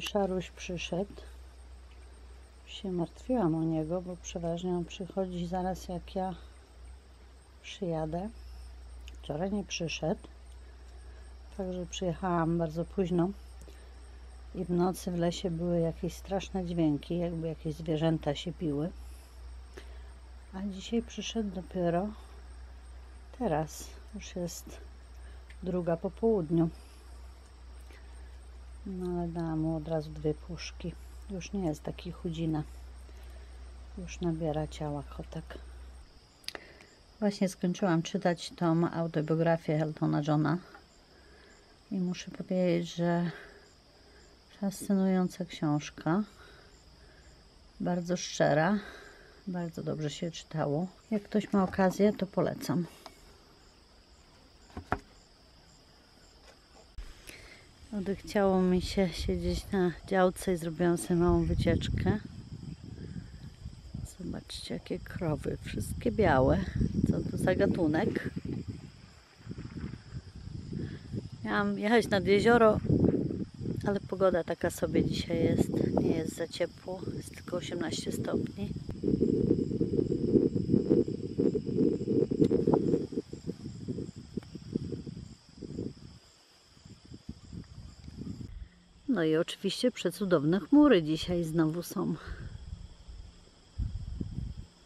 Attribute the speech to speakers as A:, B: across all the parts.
A: Szaruś przyszedł. Się martwiłam o niego, bo przeważnie on przychodzi zaraz jak ja przyjadę. Wczoraj nie przyszedł. Także przyjechałam bardzo późno. I w nocy w lesie były jakieś straszne dźwięki, jakby jakieś zwierzęta się piły. A dzisiaj przyszedł dopiero teraz. Już jest druga po południu. No ale dałam mu od razu dwie puszki. Już nie jest taki chudzina. Już nabiera ciała kotek. Właśnie skończyłam czytać tą autobiografię Eltona Johna. I muszę powiedzieć, że fascynująca książka. Bardzo szczera. Bardzo dobrze się czytało. Jak ktoś ma okazję, to polecam. Odechciało mi się siedzieć na działce i zrobiłam sobie małą wycieczkę. Zobaczcie, jakie krowy. Wszystkie białe. Co to za gatunek? Miałam jechać nad jezioro, ale pogoda taka sobie dzisiaj jest. Nie jest za ciepło, jest tylko 18 stopni. No i oczywiście przecudowne chmury dzisiaj znowu są.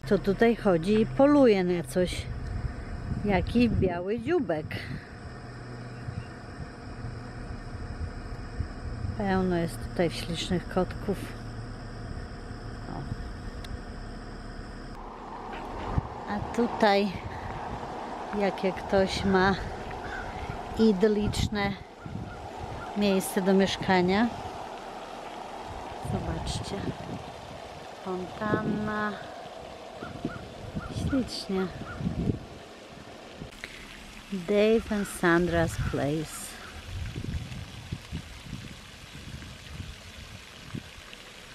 A: To tutaj chodzi i poluje na coś. Jaki biały dziubek. Pełno jest tutaj ślicznych kotków. O. A tutaj, jakie ktoś ma idylliczne miejsce do mieszkania. Zobaczcie. Fontanna. Ślicznie. Dave and Sandra's Place.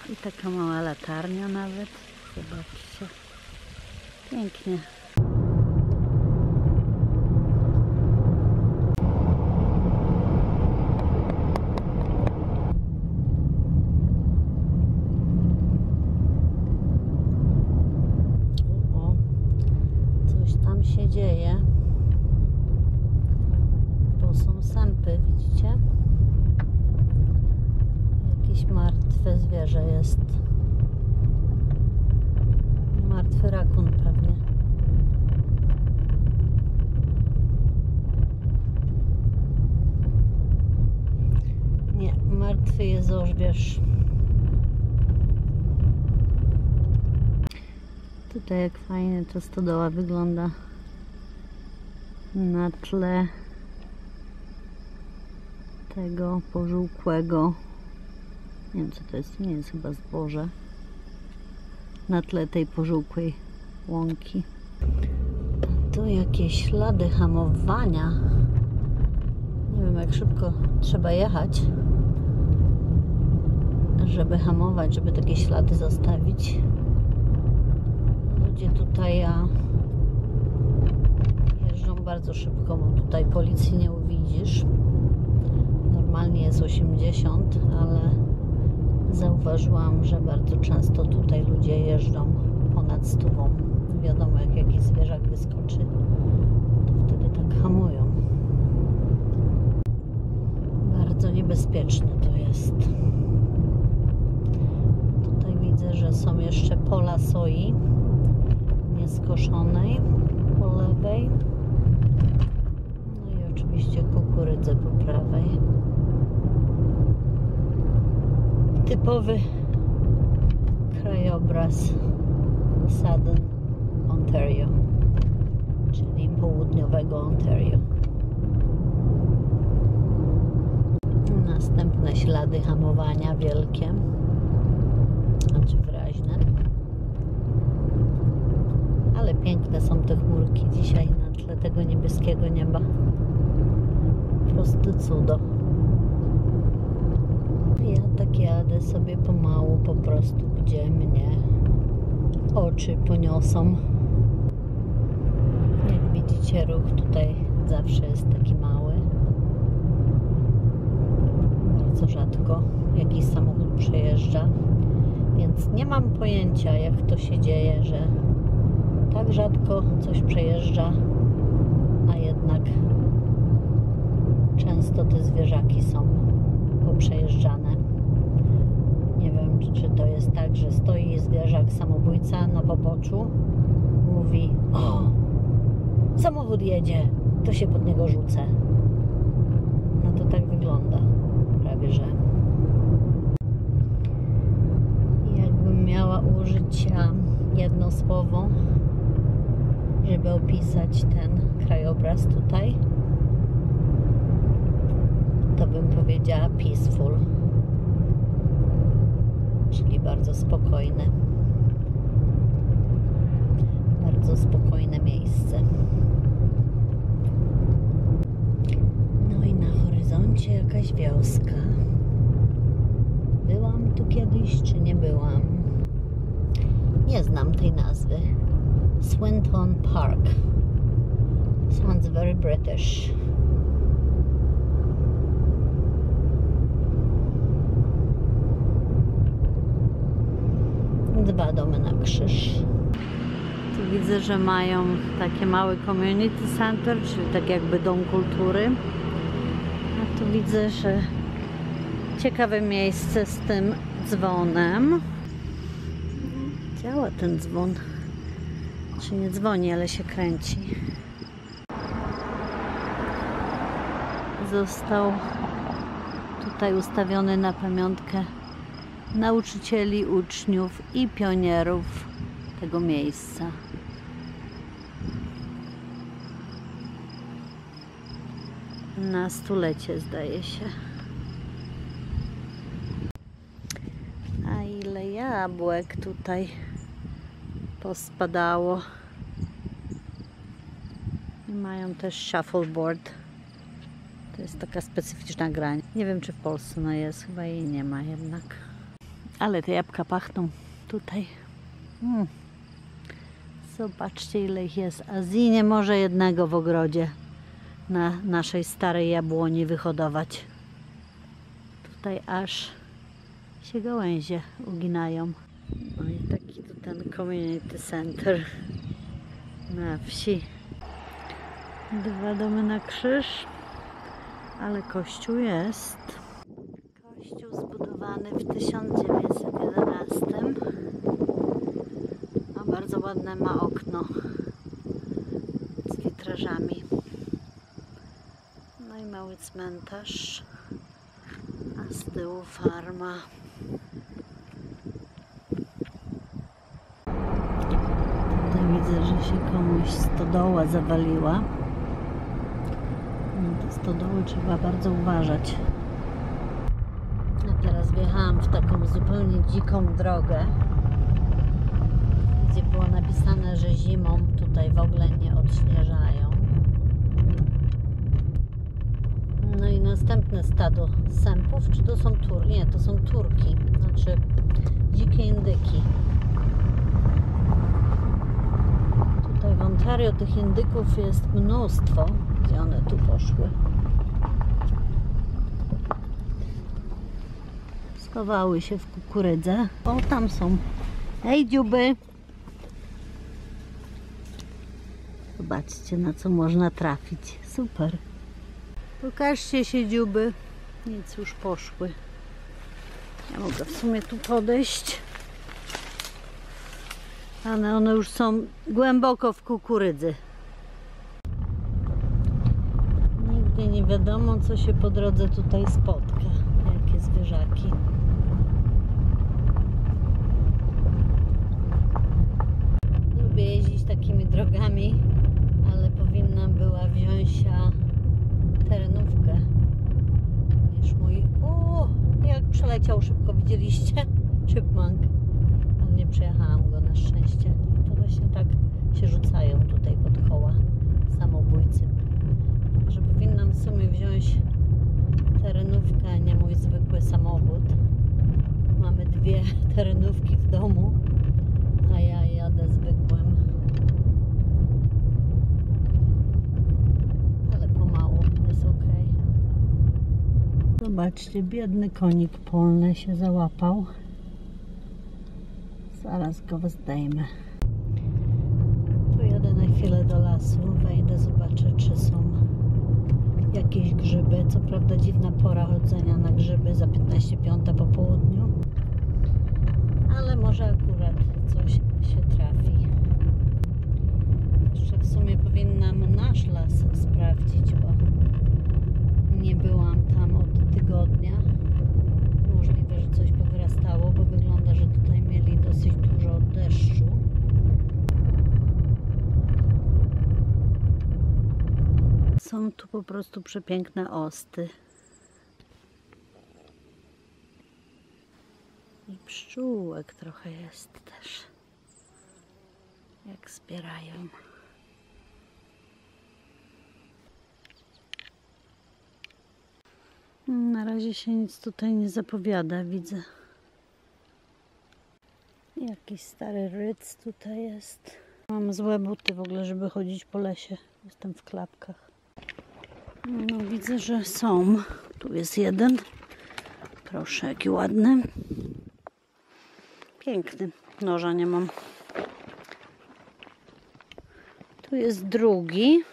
A: I taka mała latarnia nawet. Zobaczcie. Pięknie. O, coś tam się dzieje. To są sępy, widzicie? Jakieś martwe zwierzę jest. Martwy rakun pewnie. Nie, martwy jest orzbierz. Tutaj jak fajnie to stodoła wygląda na tle tego pożółkłego nie wiem co to jest, nie jest chyba zboże. Na tle tej pożółkłej łąki. A tu jakieś ślady hamowania. Nie wiem jak szybko trzeba jechać żeby hamować, żeby takie ślady zostawić. Ludzie tutaj a, jeżdżą bardzo szybko, bo tutaj policji nie uwidzisz. Normalnie jest 80, ale zauważyłam, że bardzo często tutaj ludzie jeżdżą ponad stówą. Wiadomo, jak jakiś zwierzak wyskoczy, to wtedy tak hamują. Bardzo niebezpieczne to jest. Tutaj widzę, że są jeszcze pola soi nieskoszonej po lewej. No i oczywiście kukurydzę po prawej. Typowy krajobraz Southern Ontario, czyli południowego Ontario. Następne ślady hamowania wielkie, znaczy wyraźne. Ale piękne są te chmurki dzisiaj na tle tego niebieskiego nieba. Po prostu cudo. Ja tak jadę sobie pomału po prostu, gdzie mnie oczy poniosą. Jak widzicie, ruch tutaj zawsze jest taki mały. bardzo rzadko jakiś samochód przejeżdża, więc nie mam pojęcia, jak to się dzieje, że tak rzadko coś przejeżdża, a jednak często te zwierzaki są poprzejeżdżane. Czy- to jest tak, że stoi zwierzak samobójca na poboczu, mówi: O, samochód jedzie, to się pod niego rzucę. No to tak wygląda, prawie że. Jakbym miała użyć jedno słowo, żeby opisać ten krajobraz tutaj, to bym powiedziała peaceful, czyli bardzo spokojne. Bardzo spokojne miejsce. No i na horyzoncie jakaś wioska. Byłam tu kiedyś, czy nie byłam? Nie znam tej nazwy. Swinton Park. Sounds very British. Dwa domy na krzyż. Tu widzę, że mają takie małe community center, czyli tak jakby dom kultury. A tu widzę, że ciekawe miejsce z tym dzwonem. Działa ten dzwon. Czy nie dzwoni, ale się kręci. Został tutaj ustawiony na pamiątkę nauczycieli, uczniów i pionierów tego miejsca. Na stulecie zdaje się. A ile jabłek tutaj pospadało. Mają też shuffleboard. To jest taka specyficzna grań. Nie wiem, czy w Polsce ona jest, chyba jej nie ma jednak. Ale te jabłka pachną tutaj. Mm. Zobaczcie, ile ich jest. A zinie może jednego w ogrodzie na naszej starej jabłoni wyhodować. Tutaj aż się gałęzie uginają. No i taki tu ten community center na wsi. Dwa domy na krzyż, ale kościół jest. Kościół zbudowany w 1911. Ma bardzo ładne ma okno z witrażami. No i mały cmentarz, a z tyłu farma. Tutaj widzę, że się komuś stodoła zawaliła. No te stodoły trzeba bardzo uważać. Teraz wjechałam w taką zupełnie dziką drogę, gdzie było napisane, że zimą tutaj w ogóle nie odśnieżają. No i następne stado sępów, czy to są tur? Nie, to są turki, znaczy dzikie indyki. Tutaj w Ontario tych indyków jest mnóstwo. Gdzie one tu poszły? Schowały się w kukurydzę. O, tam są. Hej, dziuby! Zobaczcie, na co można trafić. Super. Pokażcie się, dziuby. Nic, już poszły. Ja mogę w sumie tu podejść. Ale one już są głęboko w kukurydzy. Nigdy nie wiadomo, co się po drodze tutaj spotka. Jakie zwierzaki. Lubię jeździć takimi drogami, ale powinnam była wziąć terenówkę niż mój. O, jak przeleciał szybko, widzieliście? Chipmunk. Ale nie przejechałam go na szczęście. I to właśnie tak się rzucają tutaj pod koła samobójcy. Że powinnam w sumie wziąć terenówkę, nie mój zwykły samochód. Mamy dwie terenówki w domu, a ja jadę zwykłym. Ale pomału, jest ok. Zobacz, Zobaczcie, biedny konik polny się załapał. Zaraz go zdejmę. Pojadę na chwilę do lasu, wejdę, zobaczę, czy są jakieś grzyby. Co prawda dziwna pora chodzenia na grzyby za 15 piąta po południu. Ale może akurat coś się trafi. Jeszcze w sumie powinnam nasz las sprawdzić, bo nie byłam tam od tygodnia. Możliwe, że coś powyrastało, bo wygląda, że tutaj mieli dosyć dużo deszczu. Są tu po prostu przepiękne osty. I pszczółek trochę jest też. Jak zbierają. Na razie się nic tutaj nie zapowiada, widzę. Jakiś stary ryc tutaj jest. Mam złe buty w ogóle, żeby chodzić po lesie. Jestem w klapkach. No widzę, że są. Tu jest jeden. Proszę, jaki ładny. Piękny. Noża nie mam. Tu jest drugi.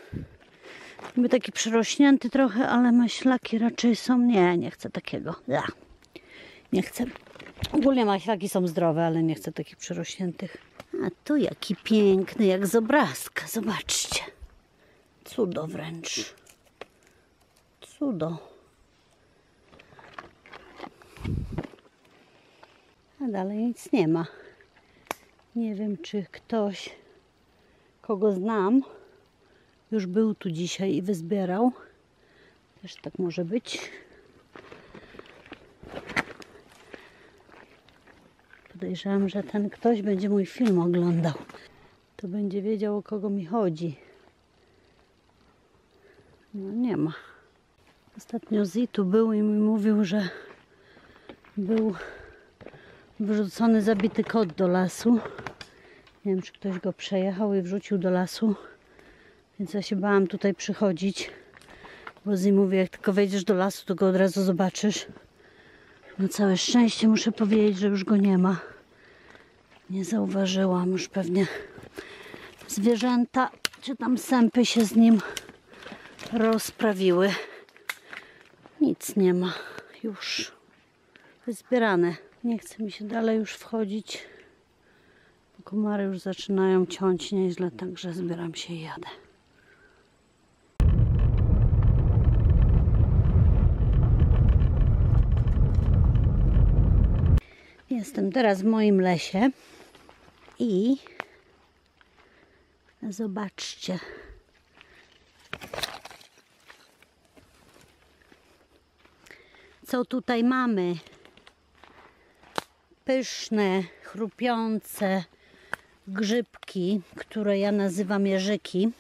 A: Jakby taki przerośnięty trochę, ale maślaki raczej są. Nie, nie chcę takiego. Ja. Nie chcę. Ogólnie maślaki są zdrowe, ale nie chcę takich przerośniętych. A tu jaki piękny, jak z obrazka. Zobaczcie. Cudo wręcz. Cudo. A dalej nic nie ma. Nie wiem, czy ktoś, kogo znam, już był tu dzisiaj i wyzbierał. Też tak może być. Podejrzewam, że ten ktoś będzie mój film oglądał. To będzie wiedział, o kogo mi chodzi. No nie ma. Ostatnio Zitu był i mi mówił, że był wyrzucony zabity kot do lasu. Nie wiem, czy ktoś go przejechał i wrzucił do lasu. Więc ja się bałam tutaj przychodzić. Bo Zi mówi, jak tylko wejdziesz do lasu, to go od razu zobaczysz. Na całe szczęście muszę powiedzieć, że już go nie ma. Nie zauważyłam już pewnie zwierzęta, czy tam sępy się z nim rozprawiły. Nic nie ma już. Wyzbierane. Nie chce mi się dalej już wchodzić. Komary już zaczynają ciąć nieźle, także zbieram się i jadę. Jestem teraz w moim lesie i zobaczcie. Co tutaj mamy? Pyszne, chrupiące grzybki, które ja nazywam jeżyki.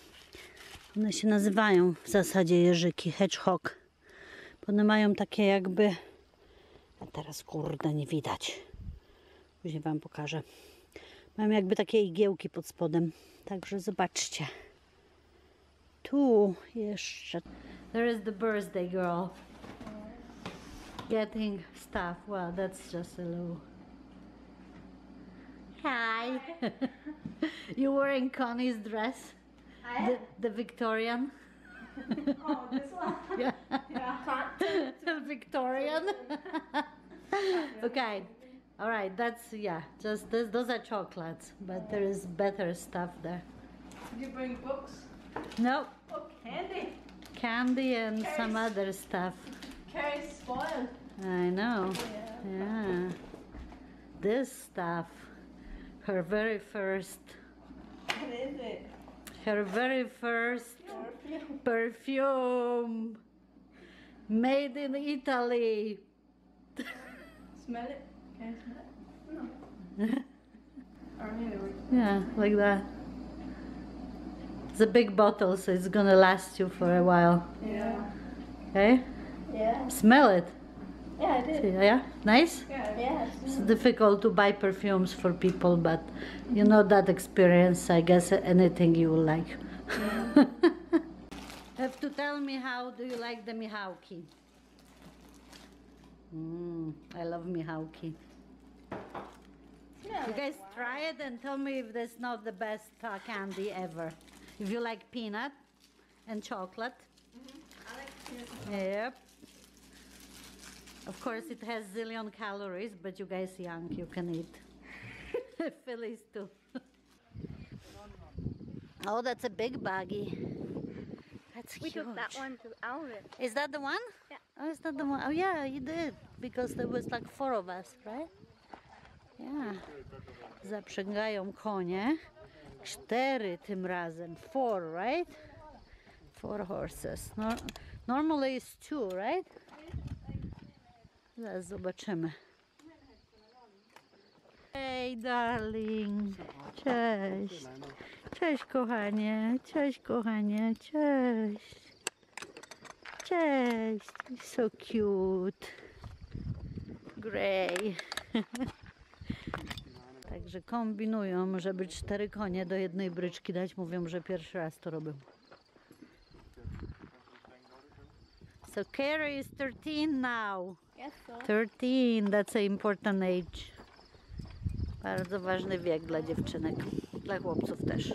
A: One się nazywają w zasadzie jeżyki, hedgehog. One mają takie jakby... A teraz kurde nie widać. Później Wam pokażę. Mają jakby takie igiełki pod spodem. Także zobaczcie. Tu jeszcze. There is the birthday girl. Getting stuff. Wow, that's just a little. Hi. you wearing Connie's dress? The, the Victorian?
B: Oh, this one?
A: Yeah.
B: Yeah.
A: Victorian. okay. All right. That's yeah. Just this, those are chocolates, but there is better stuff there.
B: Did you bring books?
A: No
B: Oh, candy.
A: candy and some other stuff.
B: Carrie's spoiled.
A: I know.
B: Oh, yeah.
A: Yeah. This stuff. Her very first.
B: What is it?
A: Her very first
B: Perfume.
A: perfume. Made in Italy.
B: Smell it? Can? No. or maybe we
A: Yeah, like that. It's a big bottle, so it's gonna last you for a while.
B: Yeah.
A: Okay?
B: Yeah.
A: Smell it.
B: Yeah, I did.
A: Yeah? Nice?
B: Yeah. Yeah.
A: It's difficult to buy perfumes for people, but you know that experience. I guess anything you will like. Have to tell me how do you like the Mihawki? Mm, I love Michałki.
B: Smell
A: You guys try it and tell me if that's not the best uh, candy ever. If you like peanut and chocolate.
B: I like peanut.
A: Yep. Of course, it has zillion calories, but you guys young, you can eat. Phillies too. oh, that's a big baggie. That's
B: We
A: huge.
B: took that one to Alvin.
A: Is that the one?
B: Yeah.
A: Oh, is that the one? Oh, yeah, you did. Because there was like four of us, right? Yeah. Zaprzęgają konie. Cztery tym razem. Four, right? Four horses. No, normally it's two, right? Zaraz zobaczymy. Hej, darling. Cześć. Cześć, kochanie. Cześć, kochanie. Cześć. Cześć. So cute. Grey. Także kombinują, żeby cztery konie do jednej bryczki dać. Mówią, że pierwszy raz to robią. So Carrie is 13 now.
B: Yes, so.
A: 13, that's an important age. Bardzo ważny wiek dla dziewczynek. Dla chłopców też.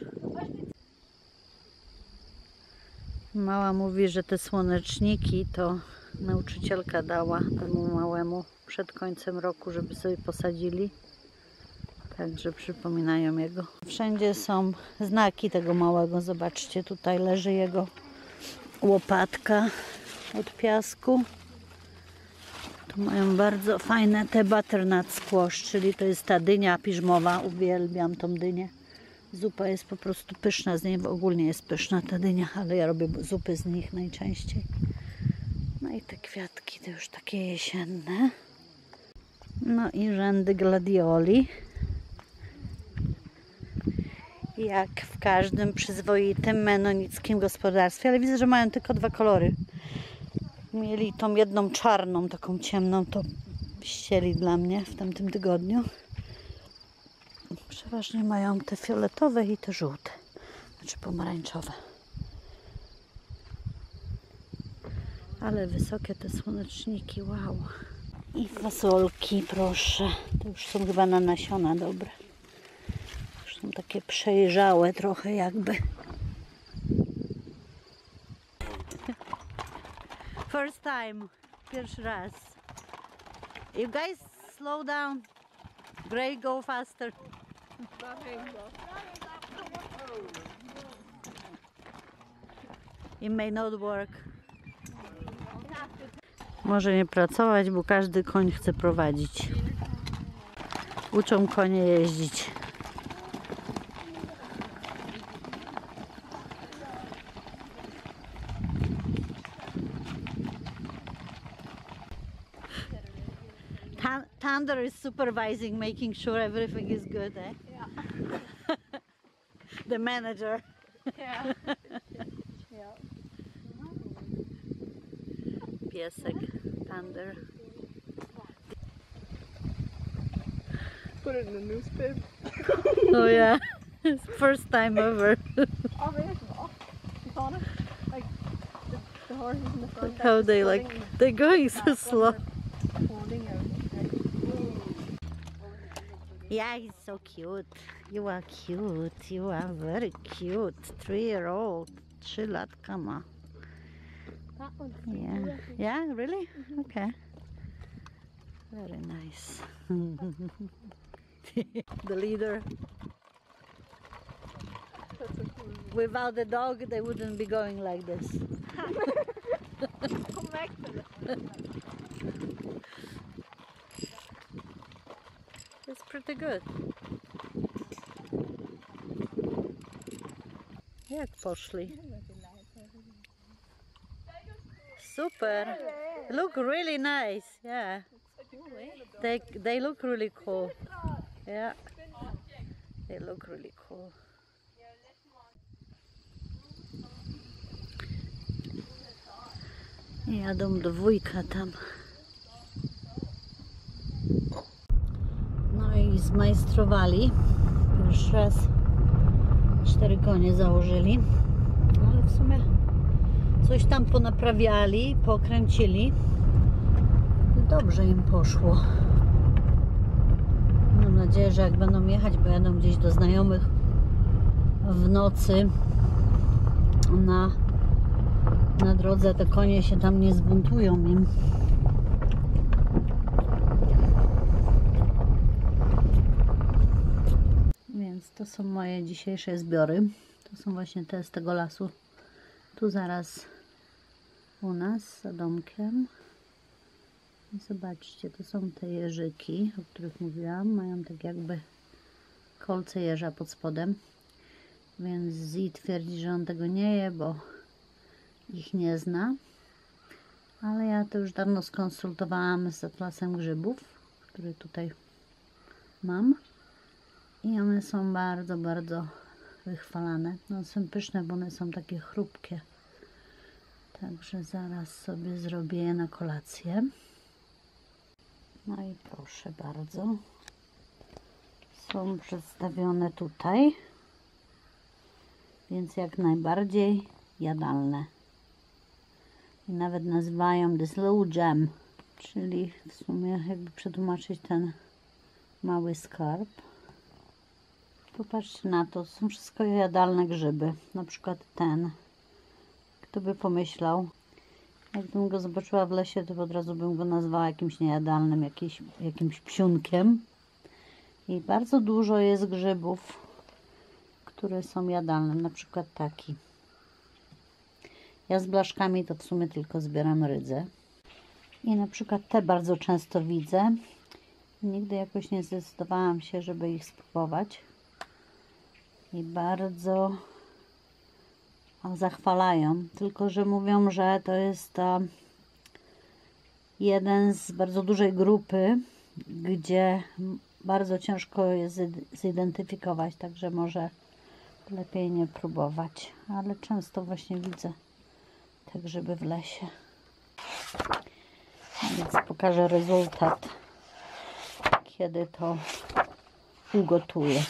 A: Mała mówi, że te słoneczniki to nauczycielka dała temu małemu przed końcem roku, żeby sobie posadzili. Także przypominają jego. Wszędzie są znaki tego małego. Zobaczcie, tutaj leży jego łopatka od piasku. Tu mają bardzo fajne te butternut squash, czyli to jest ta dynia piżmowa. Uwielbiam tą dynię. Zupa jest po prostu pyszna z niej, ogólnie jest pyszna ta dynia, ale ja robię zupy z nich najczęściej. No i te kwiatki to już takie jesienne. No i rzędy gladioli. Jak w każdym przyzwoitym menonickim gospodarstwie, ale widzę, że mają tylko dwa kolory. Mieli tą jedną czarną, taką ciemną, to ścieli dla mnie w tamtym tygodniu. Przeważnie mają te fioletowe i te żółte, znaczy pomarańczowe. Ale wysokie te słoneczniki, wow. I fasolki, proszę. To już są chyba na nasiona dobre. Już są takie przejrzałe trochę jakby. First time. Pierwszy raz. You guys slow down. Gray, go faster. It may not work. Może nie pracować, bo każdy koń chce prowadzić. Uczą konie jeździć. Thun- Thunder is supervising, making sure everything is good. Eh?
B: Yeah.
A: The manager.
B: Yeah. yeah.
A: Piesek. Thunder.
B: Put it in the newspaper.
A: Oh yeah, it's first time ever.
B: Oh, there's off. It? Like the, the horses in the front.
A: Look how they like they're going so slow. Yeah, he's so cute. You are cute. You are very cute. Three-year-old. Trzy latka ma.
B: That one's
A: Yeah. Yeah, really? Okay. Very nice. the leader.
B: That's so cool.
A: Without the dog, they wouldn't be going like this.
B: Come back to the
A: It's pretty good. Jak poszli? Super. Look really nice. Yeah. They they look really cool. Yeah. They look really cool. Jadą do wujka tam. I zmajstrowali. Już raz cztery konie założyli. No ale w sumie coś tam ponaprawiali, pokręcili. dobrze im poszło. Mam nadzieję, że jak będą jechać, bo jadą gdzieś do znajomych w nocy na, na drodze, te konie się tam nie zbuntują im. Więc to są moje dzisiejsze zbiory. To są właśnie te z tego lasu. Tu zaraz u nas za domkiem. I Zobaczcie, to są te jeżyki, o których mówiłam. Mają tak jakby kolce jeża pod spodem. Więc Zi twierdzi, że on tego nie je, bo ich nie zna. Ale ja to już dawno skonsultowałam z atlasem grzybów, który tutaj mam. I one są bardzo, bardzo wychwalane. No są pyszne, bo one są takie chrupkie. Także zaraz sobie zrobię je na kolację. No i proszę bardzo. Są przedstawione tutaj. Więc jak najbardziej jadalne. I nawet nazywają this little gem. Czyli w sumie jakby przetłumaczyć ten mały skarb. Popatrzcie na to, są wszystko jadalne grzyby. Na przykład ten. Kto by pomyślał? Jakbym go zobaczyła w lesie, to od razu bym go nazwała jakimś niejadalnym, jakimś, psiunkiem. I bardzo dużo jest grzybów, które są jadalne. Na przykład taki. Ja z blaszkami to w sumie tylko zbieram rydzę. I na przykład te bardzo często widzę. Nigdy jakoś nie zdecydowałam się, żeby ich spróbować. I bardzo zachwalają. Tylko, że mówią, że to jest e, jeden z bardzo dużej grupy, gdzie bardzo ciężko jest zid- zidentyfikować, także może lepiej nie próbować. Ale często właśnie widzę te grzyby w lesie. Więc pokażę rezultat, kiedy to ugotuję.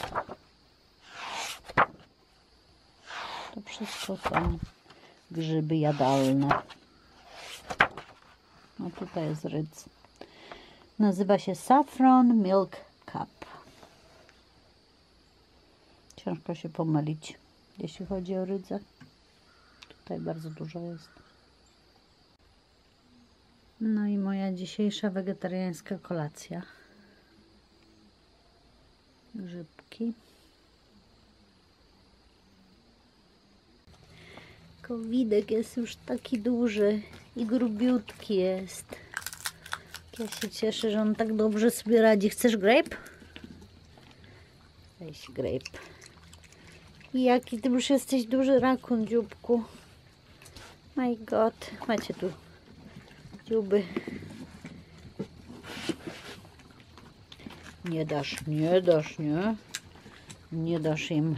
A: To wszystko są grzyby jadalne. No tutaj jest rydz. Nazywa się Saffron Milk Cup. Ciężko się pomylić, jeśli chodzi o rydzę. Tutaj bardzo dużo jest. No i moja dzisiejsza wegetariańska kolacja. Grzybki. Kowidek jest już taki duży i grubiutki jest. Ja się cieszę, że on tak dobrze sobie radzi. Chcesz grape? Weź grape. Jaki ty już jesteś duży rakun, dzióbku. My god. Macie tu dziuby. Nie dasz, nie dasz, nie? Nie dasz im.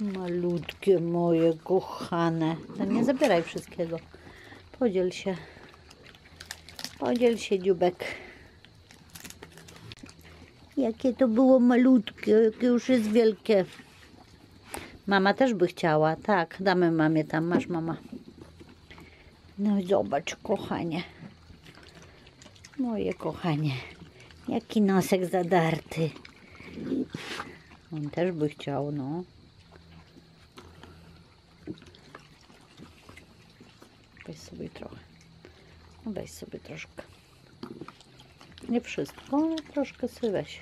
A: Malutkie moje kochane. No nie zabieraj wszystkiego. Podziel się. Podziel się, dziubek. Jakie to było malutkie, jakie już jest wielkie. Mama też by chciała. Tak, damy mamie tam. Masz mama. No zobacz, kochanie. Moje kochanie. Jaki nosek zadarty. On też by chciał, no. Weź sobie trochę. No weź sobie troszkę. Nie wszystko, ale troszkę sobie weź.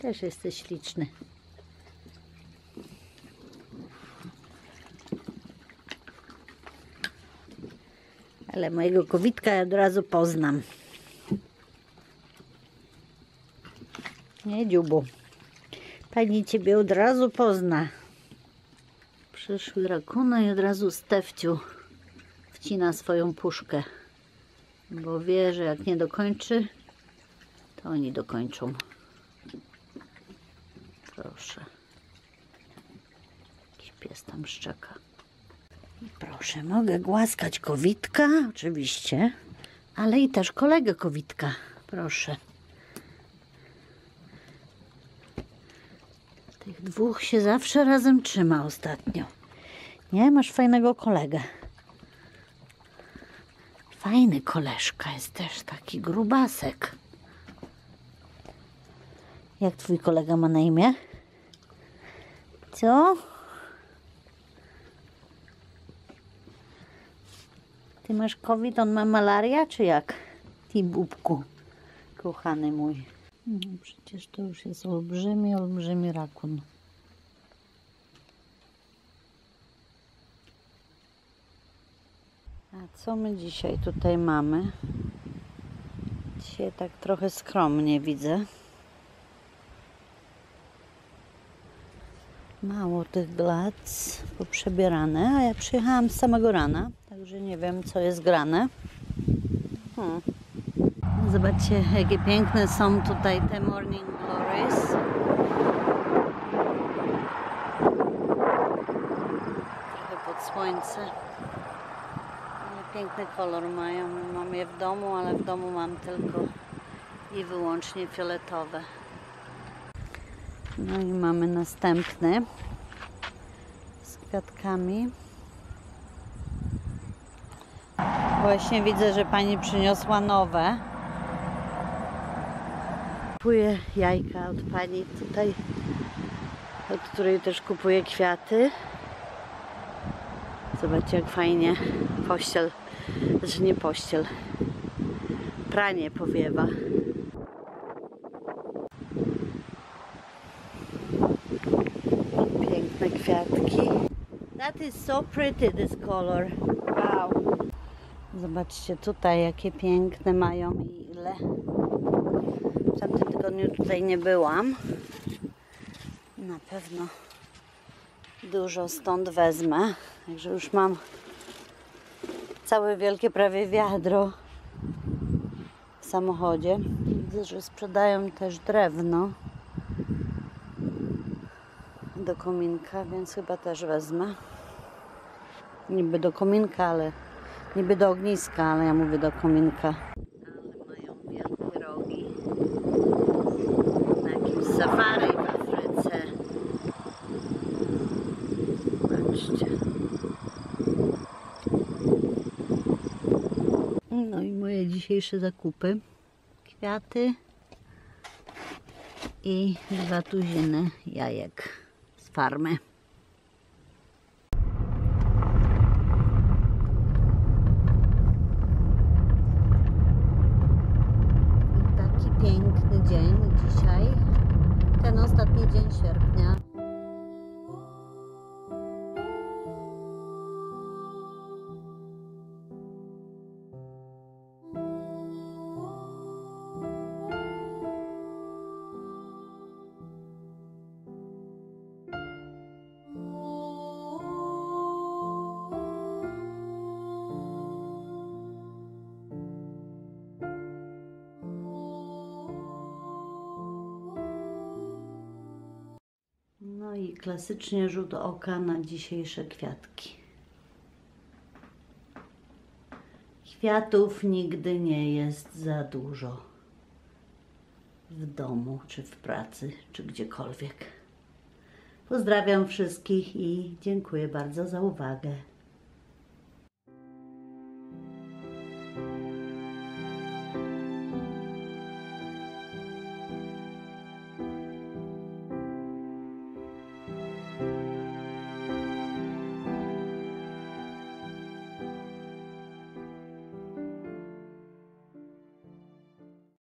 A: Też jesteś śliczny. Ale mojego kowitka ja od razu poznam. Nie, dziubu. Pani ciebie od razu pozna. Przyszły rakuny i od razu Stefciu wcina swoją puszkę. Bo wie, że jak nie dokończy, to oni dokończą. Proszę. Jakiś pies tam szczeka. I proszę, mogę głaskać kowitka, oczywiście, ale i też kolegę kowitka. Proszę. Tych dwóch się zawsze razem trzyma ostatnio. Nie, masz fajnego kolegę. Fajny koleżka jest też taki grubasek. Jak twój kolega ma na imię? Co? Ty masz COVID, on ma malaria, czy jak? Ty bubku, kochany mój. No, przecież to już jest olbrzymi, olbrzymi rakun. Co my dzisiaj tutaj mamy? Dzisiaj tak trochę skromnie widzę. Mało tych glac poprzebierane, a ja przyjechałam z samego rana, także nie wiem co jest grane. Hmm. Zobaczcie, jakie piękne są tutaj te Morning Glories. Trochę pod słońce. Piękny kolor mają. Mam je w domu, ale w domu mam tylko i wyłącznie fioletowe. No i mamy następny z kwiatkami. Właśnie widzę, że pani przyniosła nowe. Kupuję jajka od pani tutaj, od której też kupuję kwiaty. Zobaczcie jak fajnie pościel, znaczy nie pościel, pranie powiewa. Piękne kwiatki. That is so pretty this color. Wow. Zobaczcie tutaj jakie piękne mają i ile. W tamtym tygodniu tutaj nie byłam. Na pewno dużo stąd wezmę. Także już mam całe wielkie prawie wiadro w samochodzie. Widzę, że sprzedają też drewno do kominka, więc chyba też wezmę. Niby do kominka, ale niby do ogniska, ale ja mówię do kominka. Ale mają wielkie rogi. Na jakimś safari w Afryce. Patrzcie. No i moje dzisiejsze zakupy. Kwiaty i dwa tuziny jajek z farmy. Klasycznie rzut oka na dzisiejsze kwiatki. Kwiatów nigdy nie jest za dużo w domu, czy w pracy, czy gdziekolwiek. Pozdrawiam wszystkich i dziękuję bardzo za uwagę.